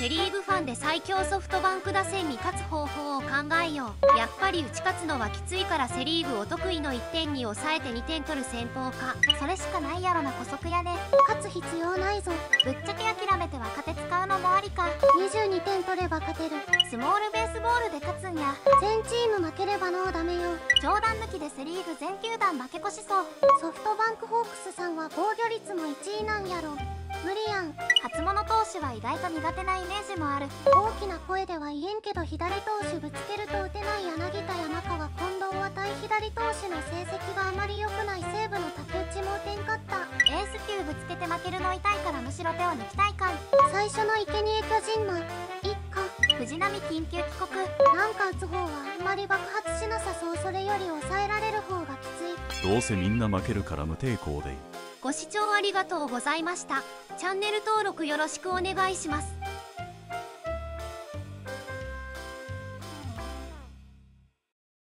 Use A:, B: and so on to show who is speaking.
A: セ・リーグファンで最強ソフトバンク打線に勝つ方法を考えよう。やっぱり打ち勝つのはきついからセ・リーグお得意の1点に抑えて2点取る戦法か。
B: それしかないやろな姑息やね。勝つ必要ないぞ。ぶっちゃけ諦めて若手使うのもありか。22点取れば勝てる。スモールベースボールで勝つんや。全チーム負ければノーダメよ。冗談抜きでセ・リーグ全球団負け越しそう。ソフトバンクホークスさんは防御率も1位なんや意外と苦手なイメージもある。大きな声では言えんけど左投手ぶつけると打てない柳田山川。近藤は対左投手の成績があまり良くない西武の竹内も打てんかった。エース級ぶつけて負けるの痛いからむしろ手を抜きたい感最初の生贄巨人マン一家。藤波緊急帰国。なんか打つ方はあんまり爆発しなさそう。それより抑えられる方がきつい。
C: どうせみんな負けるから無抵抗でいい
A: ご視聴ありがとうございました。チャンネル登録よろしくお願いします。